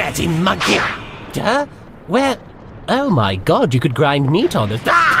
dirty monkey! Huh? Where? Oh my god, you could grind meat on this. Ah!